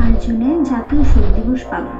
আয়োজনে জাতীয় শোক দিবস পালন।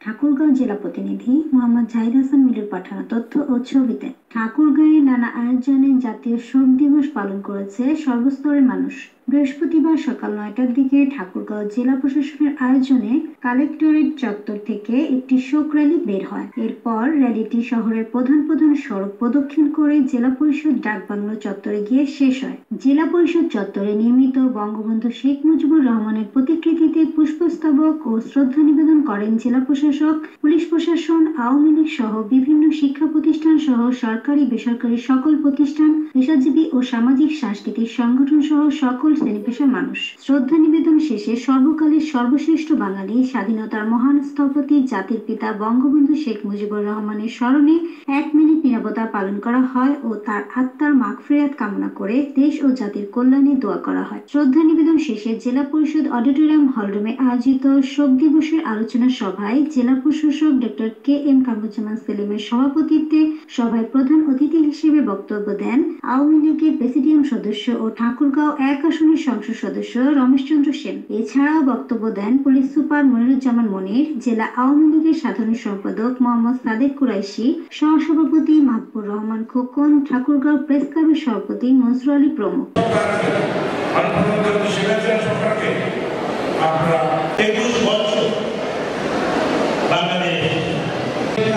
ঠাকুরগাঁও জেলা প্রতিনিধি মোহাম্মদ জাহিদ হাসান মিলুর পাঠানো তথ্য ও ছবিতে। ঠাকুরগাঁয়ে নানা আয়োজনে জাতীয় শোক দিবস পালন করেছে সর্বস্তরের মানুষ। বৃহস্পতিবার সকাল নয়টার দিকে ঠাকুরগাঁও জেলা প্রশাসনের আয়োজনে কালেক্টরেট চত্বর থেকে একটি শোক র্যালি বের হয়। এরপর র্যালিটি শহরের প্রধান প্রধান সড়ক প্রদক্ষিণ করে জেলা পরিষদ ডাকবাংলো চত্বরে গিয়ে শেষ হয়। জেলা পরিষদ চত্বরে নির্মিত বঙ্গবন্ধু শেখ মুজিবুর রহমানের প্রতিকৃতিতে পুষ্পস্তবক ও শ্রদ্ধা নিবেদন করেন জেলা প্রশাসক, পুলিশ প্রশাসন, আওয়ামী লীগ সহ বিভিন্ন শিক্ষা প্রতিষ্ঠান সহ সরকারি, বেসরকারি সকল প্রতিষ্ঠান, পেশাজীবী ও সামাজিক সাংস্কৃতিক সংগঠন সহ সকল শ্রেণি পেশার মানুষ। শ্রদ্ধা নিবেদন শেষে সর্বকালের সর্বশ্রেষ্ঠ বাঙালি, স্বাধীনতার মহান স্থপতি, জাতির পিতা বঙ্গবন্ধু শেখ মুজিবুর রহমানের স্মরণে এক মিনিট নিরাপত্তা পালন করা হয় ও তার আত্মার মাগফিরাত কামনা করে দেশ ও জাতির কল্যাণে দোয়া করা হয়। শ্রদ্ধা নিবেদন শেষে জেলা পরিষদ অডিটোরিয়াম হলরুমে আয়োজিত শোক দিবসের আলোচনা সভায় জেলা প্রশাসক ডক্টর কে এম কামরুজ্জামান সেলিমের সভাপতিত্বে সভায় প্রধান অতিথি হিসেবে বক্তব্য দেন আওয়ামী লীগের প্রেসিডিয়াম সদস্য ও ঠাকুরগাঁও এক আসনের সংসদ সদস্য রমেশচন্দ্র সেন। এছাড়াও বক্তব্য দেন পুলিশ সুপার মনিরুজ্জামান মনির, জেলা আওয়ামী লীগের সাধারণ সম্পাদক মোহাম্মদ সাদেক কুরাইশি, সহসভাপতি মাহবুর রহমান খোকন, ঠাকুরগাঁও প্রেস ক্লাবের সভাপতি নজরুল আলী প্রমুখ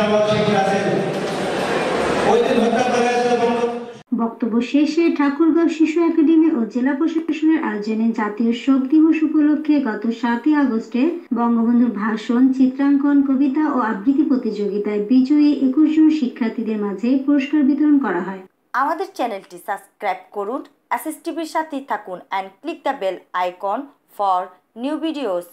আমার শিক্ষা আছে ওই দিন হত্যা করা হয়েছিল বঙ্গবন্ধু বক্তব্য শেষে ঠাকুরগাঁও শিশু একাডেমি ও জেলা প্রশাসনের আয়োজনে জাতীয় শোক দিবস উপলক্ষে গত সাতই আগস্টে বঙ্গবন্ধুর ভাষণ, চিত্রাঙ্কন, কবিতা ও আবৃত্তি প্রতিযোগিতায় বিজয়ী একুশ জন শিক্ষার্থীদের মাঝে পুরস্কার বিতরণ করা হয়। আমাদের চ্যানেলটি সাবস্ক্রাইব করুন এসএস টিভির সাথেই থাকুন and click the bell icon for new videos